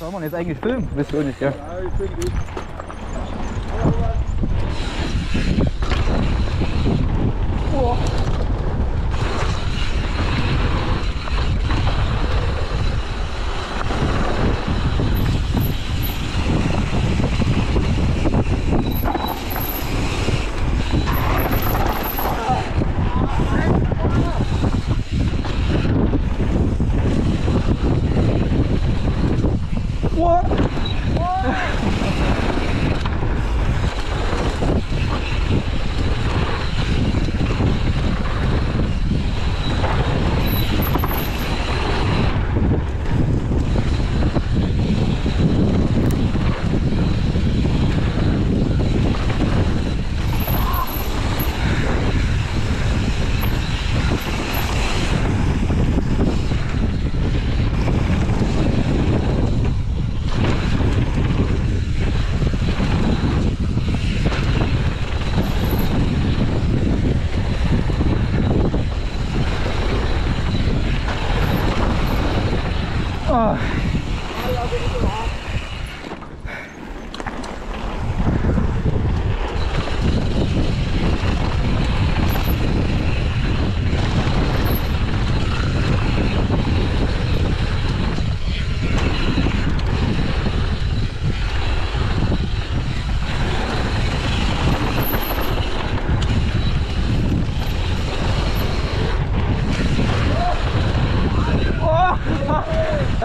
soll man jetzt eigentlich filmen? Wisst ihr nicht, ja? Ja, ich finde dich.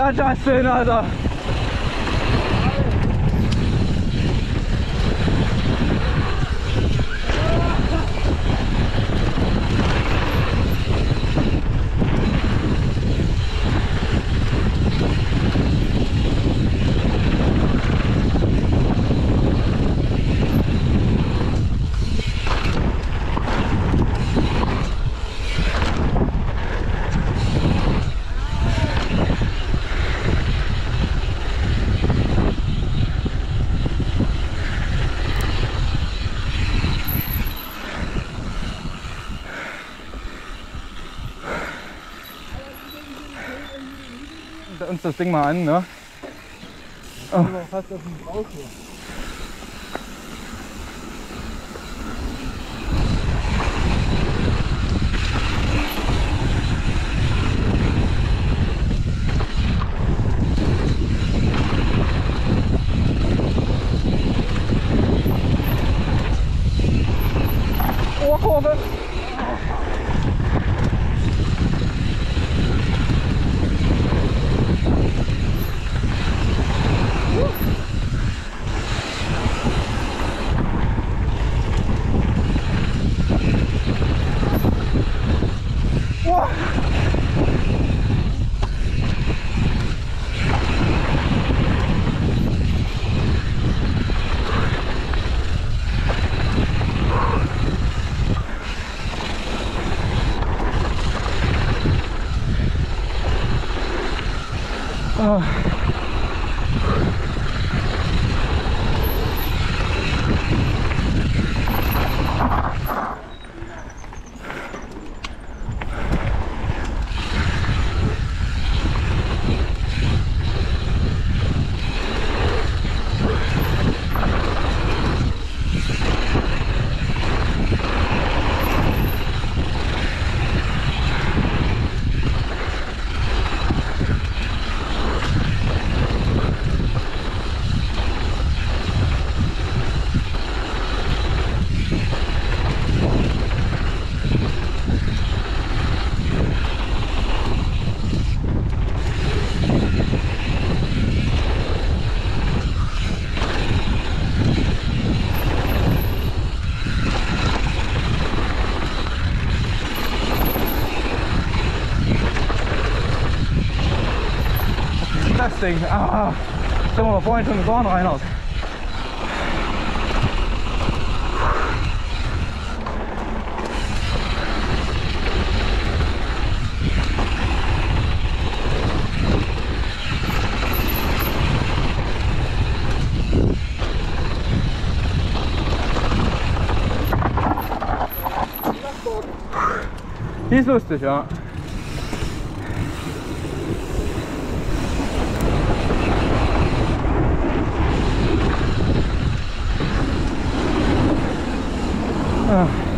大家谁来的 uns das Ding mal an, ne? Aber fast auf dem Auto. Ohrkurve. Das Ding. Ah, sind wir mal vorhin schon gefahren, Reinhard. Die ist lustig, ja. Ah.